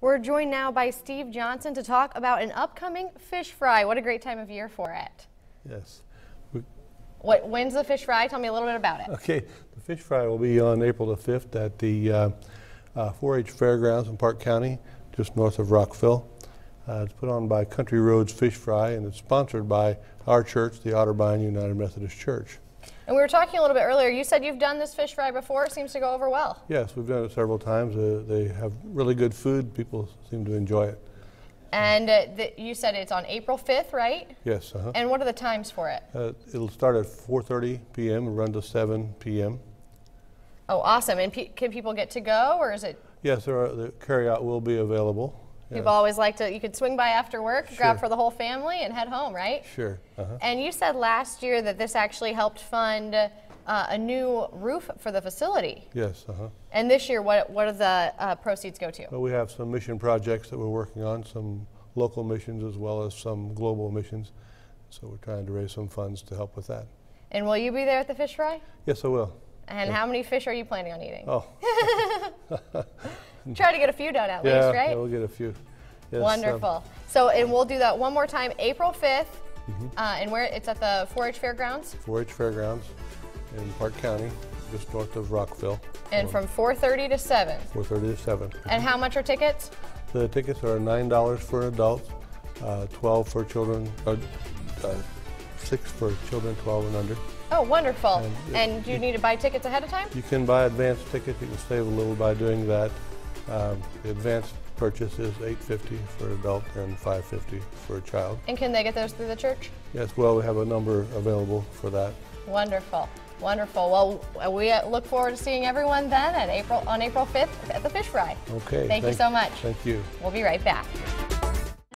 We're joined now by Steve Johnson to talk about an upcoming fish fry. What a great time of year for it. Yes. We- What, when's the fish fry? Tell me a little bit about it. Okay, the fish fry will be on April the 5th at the uh, uh, 4-H Fairgrounds in Parke County, just north of Rockville. Uh, It's put on by Country Rhodes Fish Fry, and it's sponsored by our church, the Otterbein United Methodist Church. And we were talking a little bit earlier. You said you've done this fish fry before. It seems to go over well. Yes, we've done it several times. Uh, They have really good food. People seem to enjoy it. And uh, th- you said it's on April 5th, right? Yes, uh-huh. And what are the times for it? Uh, It'll start at 4:30 PM and run to 7 PM. Oh, awesome. And pe- can people get to go, or is it? Yes, there are, the carryout will be available. People always like to. You could swing by after work, grab for the whole family, and head home, right? Sure. uh-huh. And you said last year that this actually helped fund uh, a new roof for the facility. Yes, uh-huh. And this year, what what do the uh, proceeds go to? Well, we have some mission projects that we're working on, some local missions as well as some global missions. So we're trying to raise some funds to help with that. And will you be there at the fish fry? Yes, I will. And how many fish are you planning on eating? Oh, Try to get a few done at yeah, least, right? yeah, we'll get a few. Yes, um, Wonderful. So, and we'll do that one more time, April 5th. Mm-hmm. Uh, and where it's at the 4-H Fairgrounds, 4-H Fairgrounds in Parke County, just north of Rockville. and from 4:30 to 7. 4:30 to 7. And how much are tickets? The tickets are $9 for adults, uh, 12 for children, uh, uh, 6 for children 12 and under. Oh, wonderful. And And do you need to buy tickets ahead of time? You can buy advance tickets. You can save a little by doing that. Um, the advance purchase is $8.50 for an adult and $5.50 for a child. And can they get those through the church? Yes, well, we have a number available for that. Wonderful. Wonderful. Well, we look forward to seeing everyone then at April on April 5th at the fish fry. Okay. Thank you so much. Thank you. We'll be right back.